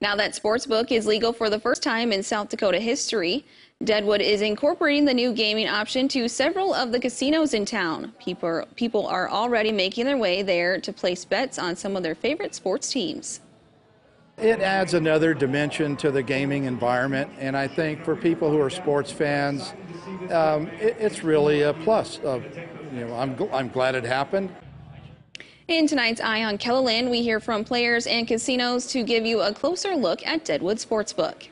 Now that sportsbook is legal for the first time in South Dakota history, Deadwood is incorporating the new gaming option to several of the casinos in town. People, people are already making their way there to place bets on some of their favorite sports teams. It adds another dimension to the gaming environment, and I think for people who are sports fans, um, it, it's really a plus. Of, you know, I'm, I'm glad it happened. In tonight's Eye on KELOLAND, we hear from players and casinos to give you a closer look at Deadwood Sportsbook.